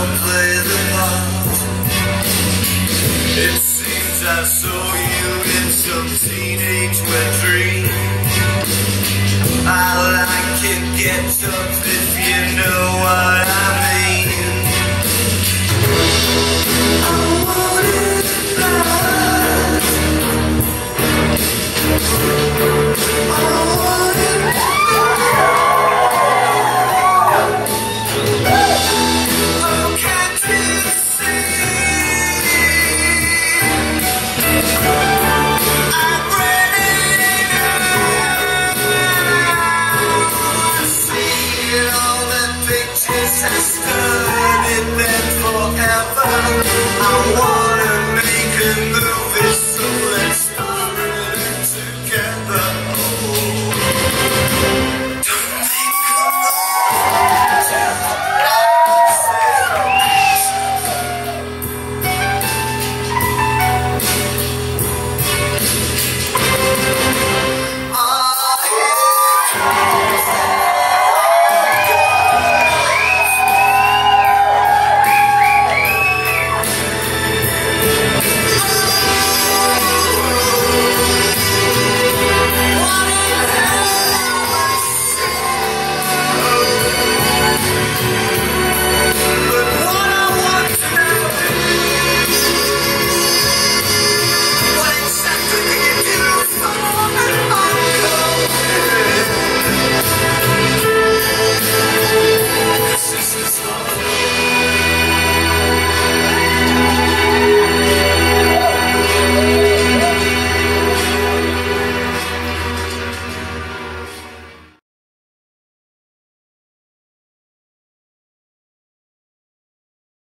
don't play the part. It seems I saw you in some teenage wet dream. I like it, get up if you know what I